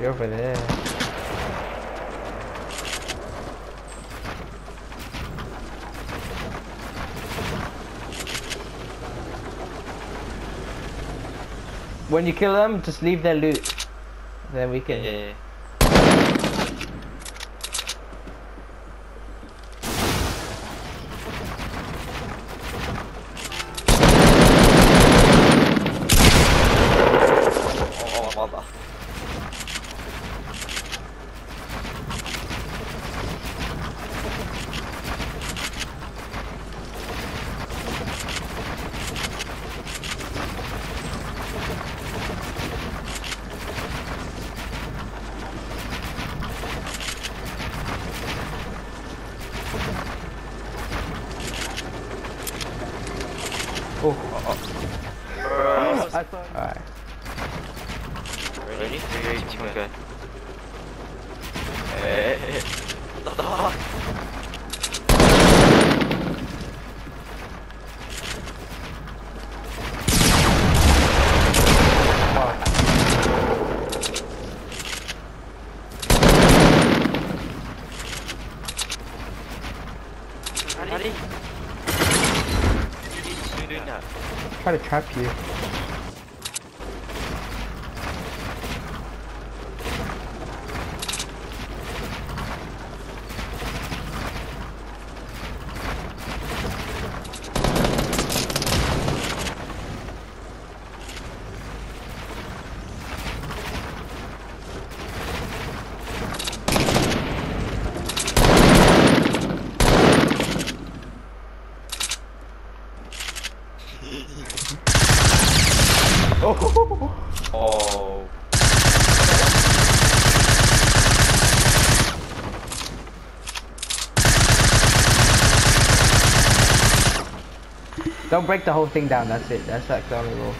You're over there. When you kill them, just leave their loot. Then we Yeah, can. yeah, yeah. Oh, oh, valla. Oh, I thought. Alright. Ready? Three, two, one, go. Eh, eh, eh. What the fuck? Ready? You doing that? Try to trap you. Oh. Oh. Don't break the whole thing down. That's it. That's like the only rule.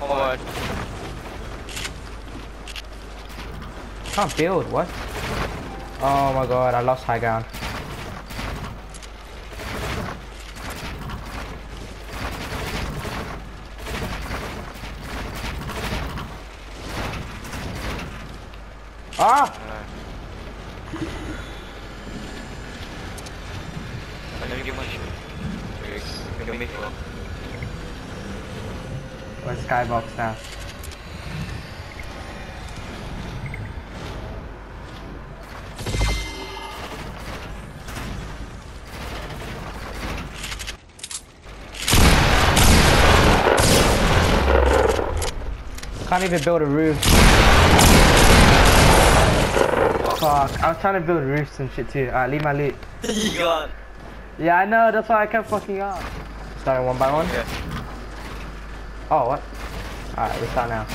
Oh, Can't build. What? Oh my god! I lost high ground. Ah! Get my shoe. Give me. Where's skybox now? Can't even build a roof. Fuck, I was trying to build roofs and shit too. Alright, leave my loot. You got. Yeah, I know, that's why I kept fucking up. Starting one by one? Yeah. Oh, what? Alright, we start now.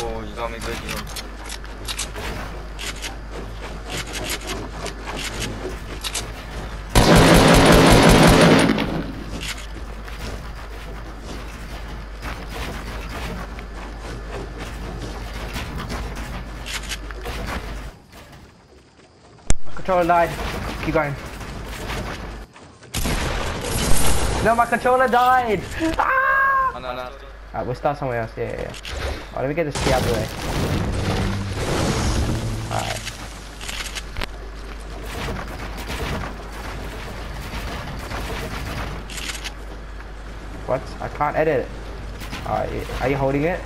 Oh, you got me good, you know. My controller died. Keep going. No, my controller died! Ah! Oh, no, no. Alright, we'll start somewhere else. Yeah, yeah, yeah. Oh, let me get this key out of the way. Alright. What? I can't edit it. Alright, are you holding it?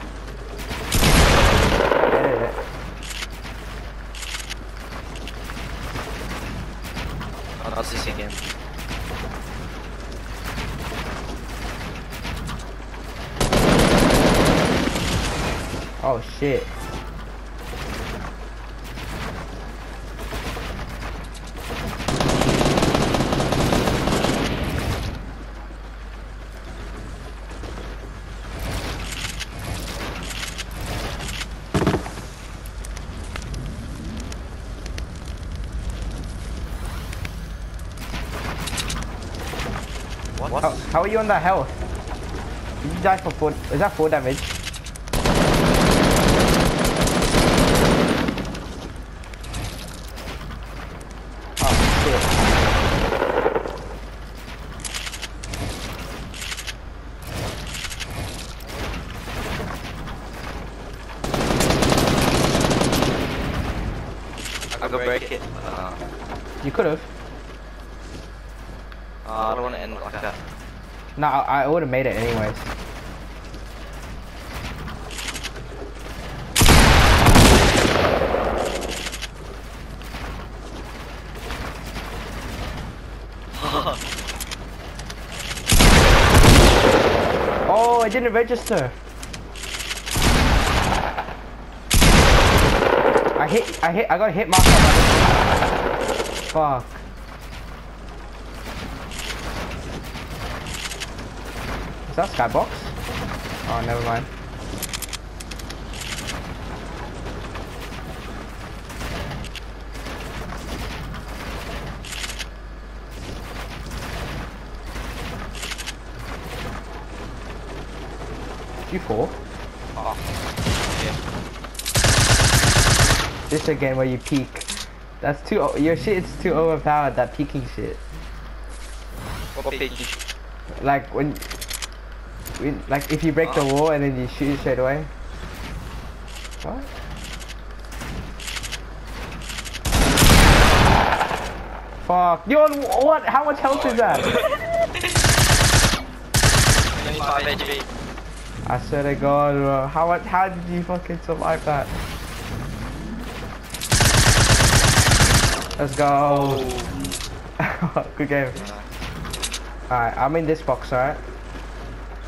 Edit it. That's this again. Oh shit. What? How, how are you on that health? Did you die for four? Is that four damage? Oh. I could break it. Uh, You could have. uh, I don't want to end like that. No, I, I would have made it anyways. Oh, I didn't register. I hit, I hit, I got hit marker. by Fuck. Is that skybox? Oh, never mind. You fall? Oh, This again where you peek. That's too. o- Your shit is too overpowered. That peeking shit. what? Like when, when, like if you break the wall and then you shoot it straight away. What? Fuck. Yo, what? How much health is that? 25 HP. I swear to God, bro. How much? How did you fucking survive that? Let's go. Oh. Good game. Alright, I'm in this box, alright?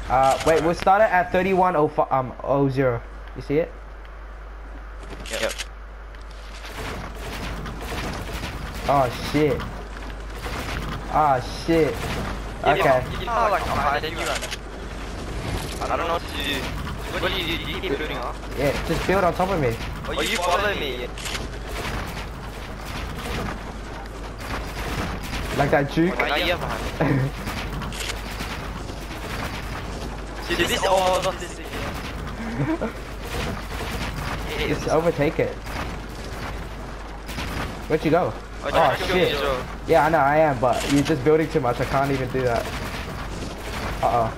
Uh, wait, we'll start it at 3105, um, 00. You see it? Yep. Oh, shit. Oh, shit. Okay. You know, like, I'm higher you right now. I don't know what to do. What do you do? You keep building up? Yeah, just build on top of me. Oh, you follow me. Like that juke. Now you're behind me. See, oh, this is all of this again. just overtake it. Where'd you go? Oh, Oh, shit. kill me, Joe. Yeah, I know, I am, but you're just building too much. I can't even do that. Uh-oh.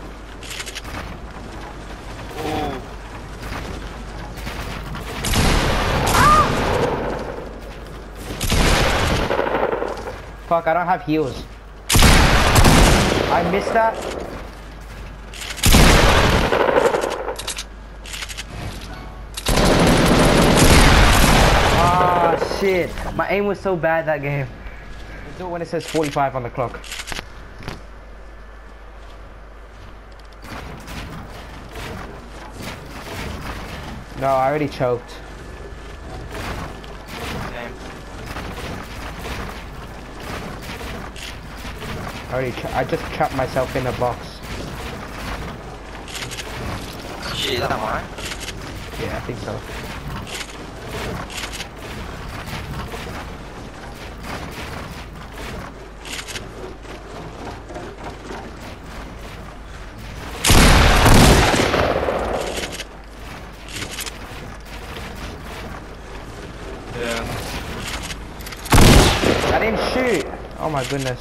Fuck, I don't have heals. I missed that. Ah, shit. My aim was so bad that game. Do it when it says 45 on the clock. No, I already choked. Damn. I already, I just trapped myself in a box. Shit, is that mine? Yeah, I think so. Yeah. I didn't shoot. Oh my goodness.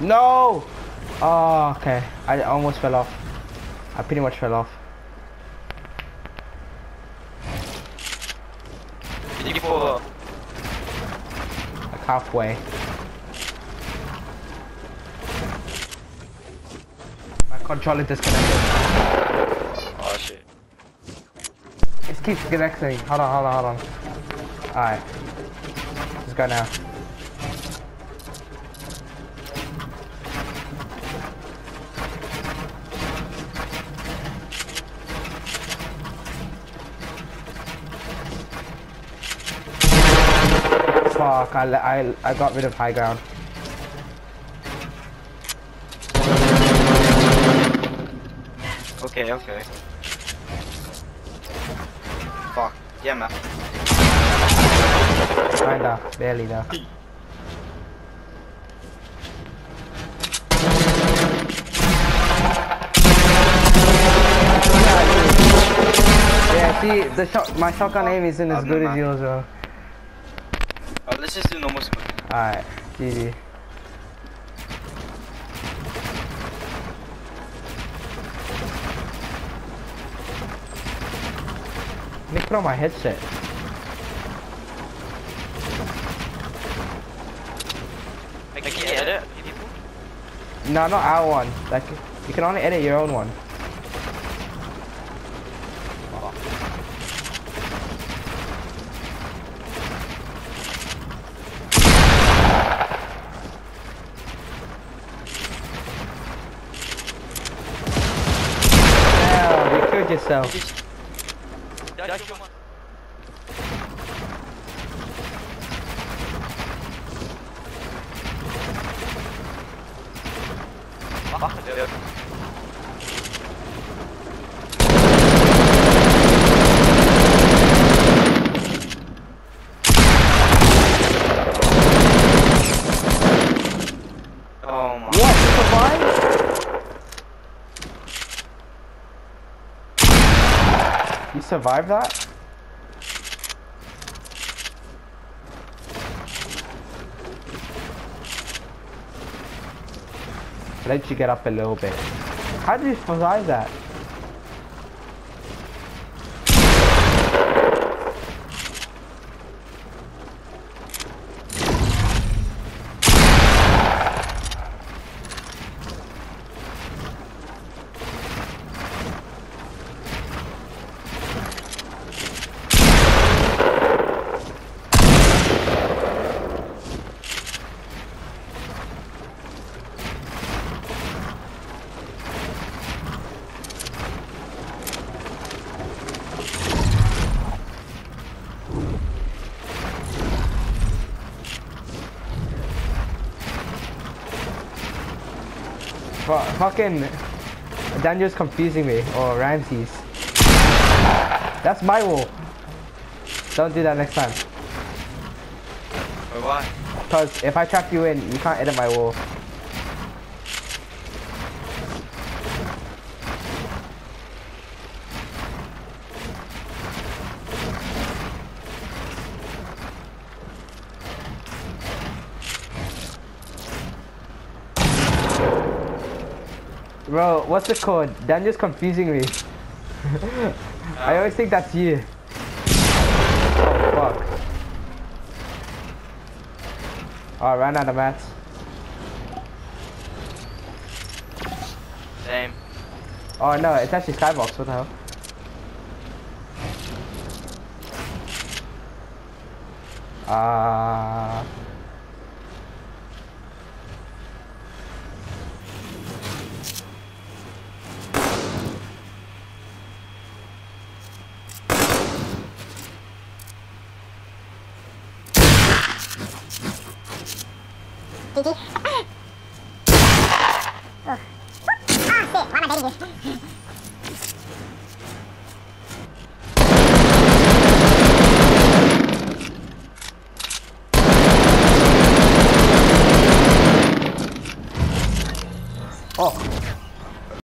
No. Oh, okay. I almost fell off. I pretty much fell off. Did you fall? Like halfway. My controller disconnected. Oh shit. It keeps connecting. Hold on, hold on, hold on. Alright. Let's go now. Fuck, I, I, I got rid of high ground. Okay, okay. Fuck. Yeah, man. kinda, barely though. Yeah, see, the shot, my shotgun aim isn't as good as yours, bro. Oh, let's just do normal squad. Alright, GG. Let me put on my headset. Like, can you edit people? No, not our one. Like, you can only edit your own one. Yeah, you killed yourself. Did I kill one? Fuck, dude. Oh my. What? You survived? You survived that? Let you get up a little bit. How did you survive that? Fucking Daniel's confusing me or Ramses. That's my wall. Don't do that next time. Wait, why? Cause if I trap you in, you can't edit my wall. Bro, what's the code? Daniel's confusing me. I always think that's you. Oh fuck. Oh, I ran out of mats. Same. Oh no, it's actually Skybox, what the hell? Ah. ああ、せ、わな、大丈夫です。